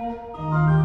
Música